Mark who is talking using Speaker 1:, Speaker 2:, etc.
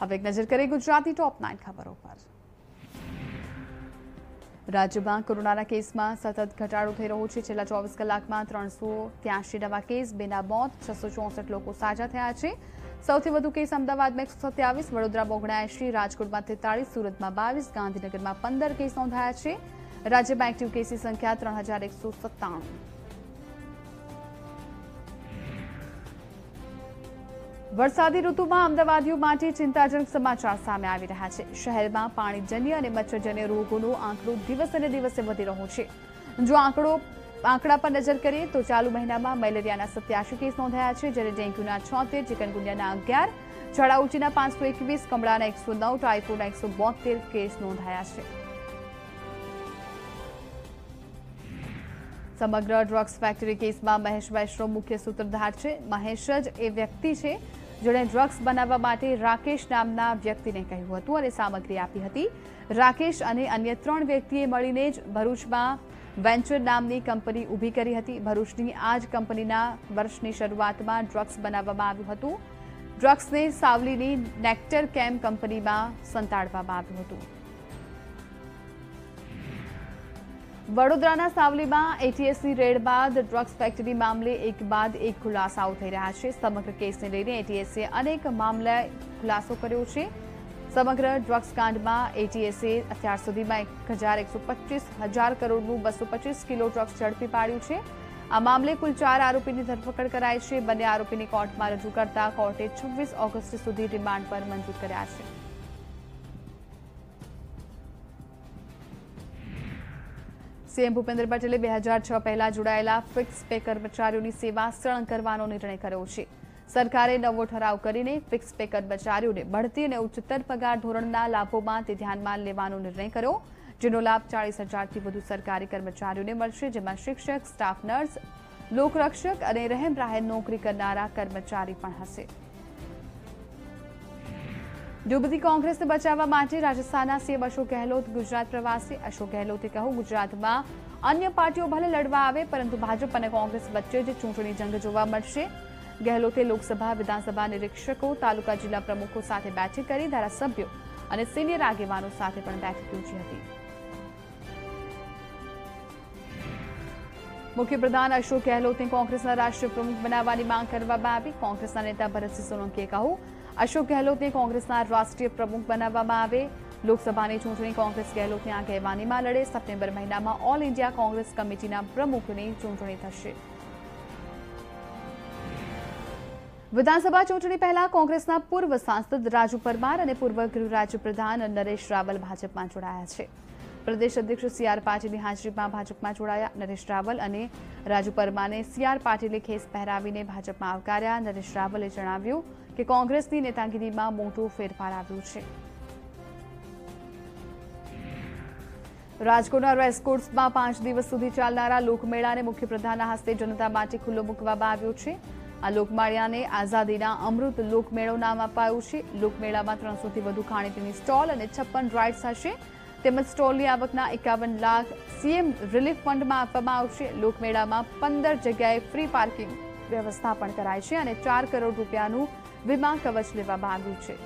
Speaker 1: હવે એક નજર કરીએ ગુજરાતી ટોપ નાઇન ખબરો પર રાજ્યમાં કોરોનાના કેસમાં સતત ઘટાડો થઈ રહ્યો છે છેલ્લા ચોવીસ કલાકમાં ત્રણસો ત્યાંશી નવા કેસ બેના મોત છસો ચોસઠ લોકો સાજા થયા છે સૌથી વધુ કેસ અમદાવાદમાં એકસો સત્યાવીસ વડોદરામાં ઓગણએંશી, રાજકોટમાં તેતાળીસ, સુરતમાં બાવીસ, ગાંધીનગરમાં પંદર કેસ નોંધાયા છે। રાજ્યમાં એક્ટિવ કેસની સંખ્યા ત્રણ હજાર એકસો સત્તાણું। વરસાદી ઋતુમાં અમદાવાદીઓ માટે ચિંતાજનક સમાચાર સામે આવી રહ્યા છે. શહેરમાં પાણીજન્ય અને મચ્છરજન્ય રોગોનો આંકડો દિવસે દિવસે વધી રહ્યો છે. જો આંકડો, આંકડા પર નજર કરીએ તો ચાલુ મહિનામાં મેલેરિયાના સત્યાસી કેસ નોંધાયા છે, જ્યારે ડેન્ગ્યુના છોતેર, ચિકનગુનિયાના અગિયાર ઝાડા ઉચીના પાંચસો એકવીસ, કમળાના એકસો નવ ટાઇફોના એકસો બોતેર કેસ નોંધાયા છે. સમગ્ર ડ્રગ્સ ફેક્ટરી કેસમાં મહેશ વૈષ્ણવ મુખ્ય સૂત્રધાર છે. મહેશ જ એ વ્યક્તિ છે જેણે ડ્રગ્સ બનાવવા માટે રાકેશ નામના વ્યક્તિને કહ્યું હતું અને સામગ્રી આપી હતી. રાકેશ અને અન્ય ત્રણ વ્યક્તિએ મળીને જ ભરૂચમાં વેન્ચર નામની કંપની ઊભી કરી હતી. ભરૂચની આ જ કંપનીના વર્ષની શરૂઆતમાં ડ્રગ્સ બનાવવામાં આવ્યું હતું. ડ્રગ્સને સાવલીની નેક્ટર કેમ કંપનીમાં સંતાડવામાં આવ્યું હતું. વડોદરાના સાવલીમાં એટીએસની રેડ બાદ ડ્રગ્સ ફેક્ટરી મામલે એક બાદ એક ખુલાસાઓ થઈ રહ્યા છે. સમગ્ર કેસને લઈને એટીએસે અનેક મામલે ખુલાસો કર્યો છે. સમગ્ર ડ્રગ્સ કાંડમાં એટીએસે અત્યાર સુધીમાં એક હજાર એકસો પચીસ હજાર કરોડનું બસો પચીસ કિલો ડ્રગ્સ ઝડપી પાડ્યું છે. આ મામલે કુલ ચાર આરોપીની ધરપકડ કરાઈ છે. બંને આરોપીને કોર્ટમાં રજૂ કરતા કોર્ટે છવ્વીસ ઓગસ્ટ સુધી રિમાન્ડ પર મંજૂર કર્યા છે. સીએમ ભૂપેન્દ્ર પટેલે બે હજાર છ પહેલા જોડાયેલા ફિક્સ પે કર્મચારીઓની સેવા સળંગ કરવાનો નિર્ણય કર્યો છે. સરકારે નવો ઠરાવ કરીને ફિક્સ પે કર્મચારીઓને બઢતી અને ઉચ્ચતર પગાર ધોરણના લાભોમાં તે ધ્યાનમાં લેવાનો નિર્ણય કર્યો, જેનો લાભ ચાળીસ હજારથી વધુ સરકારી કર્મચારીઓને મળશે, જેમાં શિક્ષક, સ્ટાફ, નર્સ, લોકરક્ષક અને રહેમ રાહે નોકરી કરનારા કર્મચારી પણ હશે. ડૂબતી કોંગ્રેસને બચાવવા માટે રાજસ્થાનના સીએમ અશોક ગહેલોત, ગુજરાત પ્રવાસે અશોક ગહેલોતે કહ્યું, ગુજરાતમાં અન્ય પાર્ટીઓ ભલે લડવા આવે, પરંતુ ભાજપ અને કોંગ્રેસ વચ્ચે જ ચૂંટણી જંગ જોવા મળશે. ગહેલોતે લોકસભા, વિધાનસભા નિરીક્ષકો, તાલુકા જિલ્લા પ્રમુખો સાથે બેઠક કરી, ધારાસભ્યો અને સિનિયર આગેવાનો સાથે પણ બેઠક યોજી હતી. મુખ્યપ્રધાન અશોક ગહેલોતને કોંગ્રેસના રાષ્ટ્રીય પ્રમુખ બનાવવાની માંગ કરવામાં આવી. કોંગ્રેસના નેતા ભરતસિંહ સોલંકીએ કહ્યું અશોક ગહેલોતને કોંગ્રેસના રાષ્ટ્રીય પ્રમુખ બનાવવામાં આવે. લોકસભાની ચૂંટણી કોંગ્રેસ ગહેલોતની આગેવાનીમાં લડે. સપ્ટેમ્બર મહિનામાં ઓલ ઇન્ડિયા કોંગ્રેસ કમિટીના પ્રમુખની ચૂંટણી થશે. વિધાનસભા ચૂંટણી પહેલા કોંગ્રેસના પૂર્વ સાંસદ રાજુ પરમાર અને પૂર્વ ગૃહ રાજ્યપ્રધાન નરેશ રાવલ ભાજપમાં જોડાયા છે. પ્રદેશ અધ્યક્ષ સી આર પાટીલની હાજરીમાં ભાજપમાં જોડાયા નરેશ રાવલ અને રાજુ પરમાને સી આર પાટીલે ખેસ પહેરાવીને ભાજપમાં આવકાર્યા. નરેશ રાવલે જણાવ્યું કે કોંગ્રેસની નેતાગીરીમાં મોટો ફેરફાર આવ્યો છે. રાજકોટના રેસકોર્સમાં પાંચ દિવસ સુધી ચાલનારા લોકમેળાને મુખ્યપ્રધાનના હસ્તે જનતા માટે ખુલ્લો મૂકવામાં આવ્યો છે. આ લોકમાળિયાને આઝાદીના અમૃત લોકમેળો નામ અપાયું છે. લોકમેળામાં ત્રણસોથી વધુ ખાણીપીણી સ્ટોલ અને છપ્પન રાઇડ્સ હશે. તેમજ સ્ટોલની આવકના એકાવન લાખ સીએમ રિલીફ ફંડમાં આપવામાં આવશે. લોકમેળામાં પંદર જગ્યાએ ફ્રી પાર્કિંગ વ્યવસ્થા પણ કરાય છે અને ચાર કરોડ રૂપિયાનું વીમા કવચ લેવામાં આવ્યું છે.